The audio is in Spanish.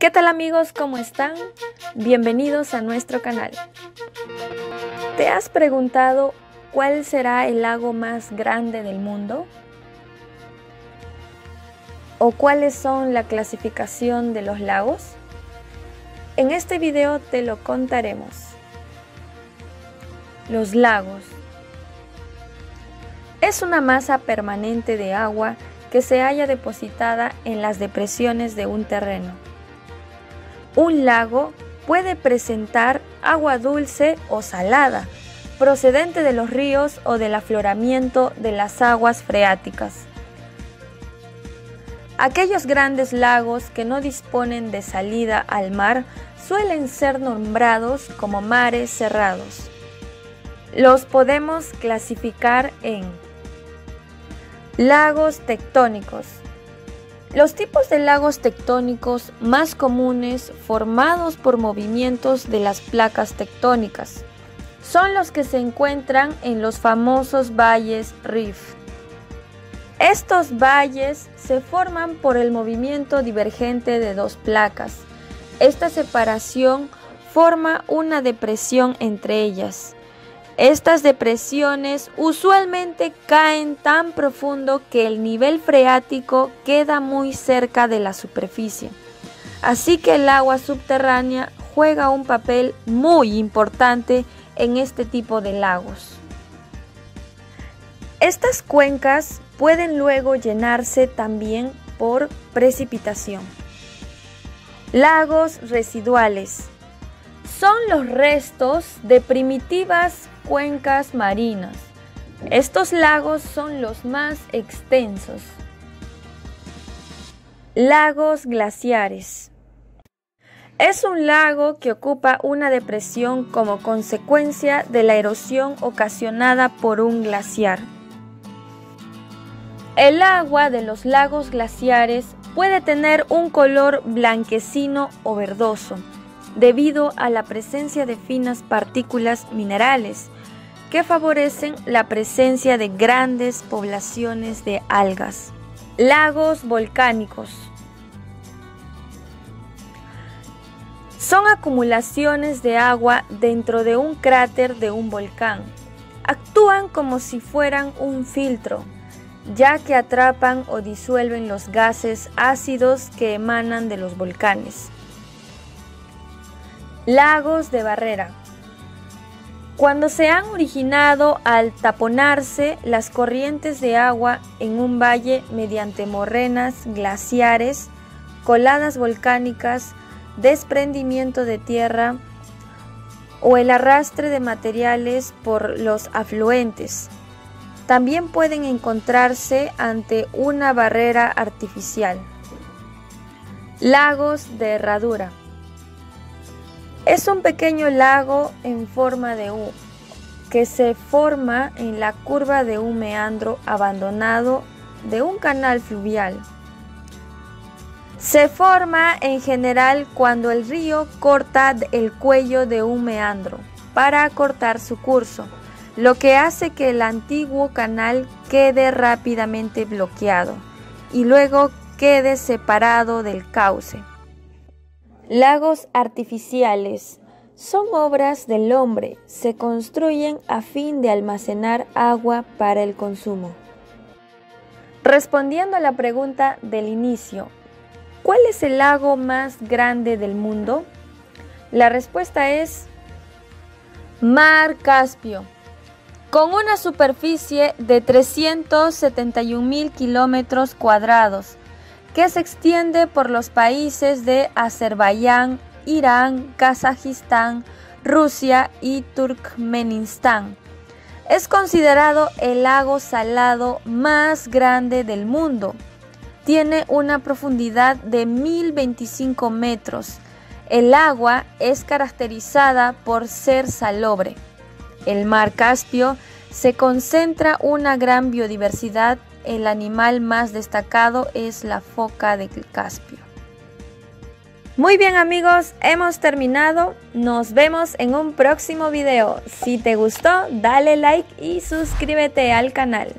¿Qué tal amigos? ¿Cómo están? Bienvenidos a nuestro canal. ¿Te has preguntado cuál será el lago más grande del mundo? ¿O cuáles son la clasificación de los lagos? En este video te lo contaremos. Los lagos. Es una masa permanente de agua que se halla depositada en las depresiones de un terreno. Un lago puede presentar agua dulce o salada, procedente de los ríos o del afloramiento de las aguas freáticas. Aquellos grandes lagos que no disponen de salida al mar suelen ser nombrados como mares cerrados. Los podemos clasificar en Lagos tectónicos. Los tipos de lagos tectónicos más comunes formados por movimientos de las placas tectónicas son los que se encuentran en los famosos valles Rift. Estos valles se forman por el movimiento divergente de dos placas. Esta separación forma una depresión entre ellas. Estas depresiones usualmente caen tan profundo que el nivel freático queda muy cerca de la superficie. Así que el agua subterránea juega un papel muy importante en este tipo de lagos. Estas cuencas pueden luego llenarse también por precipitación. Lagos residuales son los restos de primitivas cuencas marinas. Estos lagos son los más extensos. Lagos glaciares. Es un lago que ocupa una depresión como consecuencia de la erosión ocasionada por un glaciar. El agua de los lagos glaciares puede tener un color blanquecino o verdoso debido a la presencia de finas partículas minerales que favorecen la presencia de grandes poblaciones de algas. Lagos volcánicos. Son acumulaciones de agua dentro de un cráter de un volcán. Actúan como si fueran un filtro, ya que atrapan o disuelven los gases ácidos que emanan de los volcanes. Lagos de barrera. Cuando se han originado al taponarse las corrientes de agua en un valle mediante morrenas glaciares, coladas volcánicas, desprendimiento de tierra o el arrastre de materiales por los afluentes. También pueden encontrarse ante una barrera artificial. Lagos de herradura. Es un pequeño lago en forma de U que se forma en la curva de un meandro abandonado de un canal fluvial. Se forma en general cuando el río corta el cuello de un meandro para acortar su curso, lo que hace que el antiguo canal quede rápidamente bloqueado y luego quede separado del cauce. Lagos artificiales son obras del hombre, se construyen a fin de almacenar agua para el consumo. Respondiendo a la pregunta del inicio, ¿cuál es el lago más grande del mundo? La respuesta es Mar Caspio, con una superficie de 371 mil kilómetros cuadrados que se extiende por los países de Azerbaiyán, Irán, Kazajistán, Rusia y Turkmenistán. Es considerado el lago salado más grande del mundo. Tiene una profundidad de 1025 metros. El agua es caracterizada por ser salobre. El mar Caspio se concentra una gran biodiversidad el animal más destacado es la foca del Caspio. Muy bien amigos, hemos terminado. Nos vemos en un próximo video. Si te gustó, dale like y suscríbete al canal.